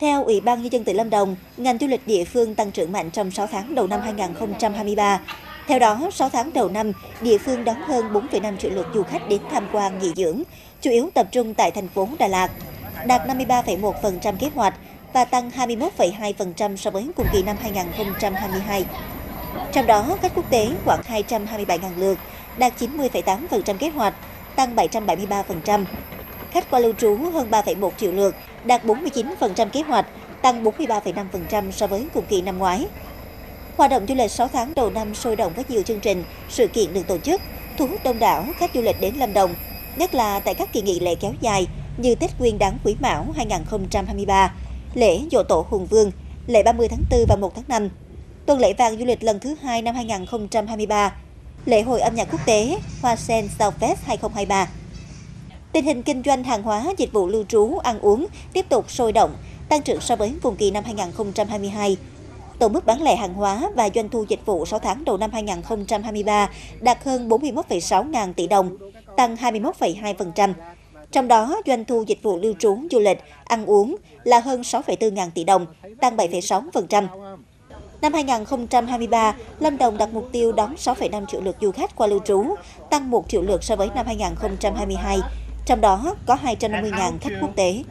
Theo Ủy ban Nhân dân tỉnh Lâm Đồng, ngành du lịch địa phương tăng trưởng mạnh trong 6 tháng đầu năm 2023. Theo đó, 6 tháng đầu năm, địa phương đón hơn 4,5 triệu lượt du khách đến tham quan nghỉ dưỡng, chủ yếu tập trung tại thành phố Đà Lạt, đạt 53,1% kế hoạch và tăng 21,2% so với cùng kỳ năm 2022. Trong đó, khách quốc tế khoảng 227.000 lượt, đạt 90,8% kế hoạch, tăng 773%. Khách qua lưu trú hơn 3,1 triệu lượt, đạt 49% kế hoạch, tăng 43,5% so với cùng kỳ năm ngoái. Hoạt động du lịch 6 tháng đầu năm sôi động với nhiều chương trình, sự kiện được tổ chức, thu hút đông đảo khách du lịch đến Lâm Đồng, nhất là tại các kỳ nghỉ lễ kéo dài như Tết Nguyên đán Quý Mão 2023, lễ Dỗ Tổ Hùng Vương, lễ 30 tháng 4 và 1 tháng 5, tuần lễ vàng du lịch lần thứ hai năm 2023, lễ hội âm nhạc quốc tế Hoa Sen Southfest 2023. Tình hình kinh doanh hàng hóa, dịch vụ lưu trú, ăn uống tiếp tục sôi động, tăng trưởng so với cùng kỳ năm 2022. Tổng mức bán lẻ hàng hóa và doanh thu dịch vụ 6 tháng đầu năm 2023 đạt hơn 41,6 ngàn tỷ đồng, tăng 21,2%. Trong đó, doanh thu dịch vụ lưu trú du lịch, ăn uống là hơn 6,4 ngàn tỷ đồng, tăng 7,6%. Năm 2023, Lâm Đồng đặt mục tiêu đón 6,5 triệu lượt du khách qua lưu trú, tăng 1 triệu lượt so với năm 2022. Trong đó có 250.000 khách quốc tế.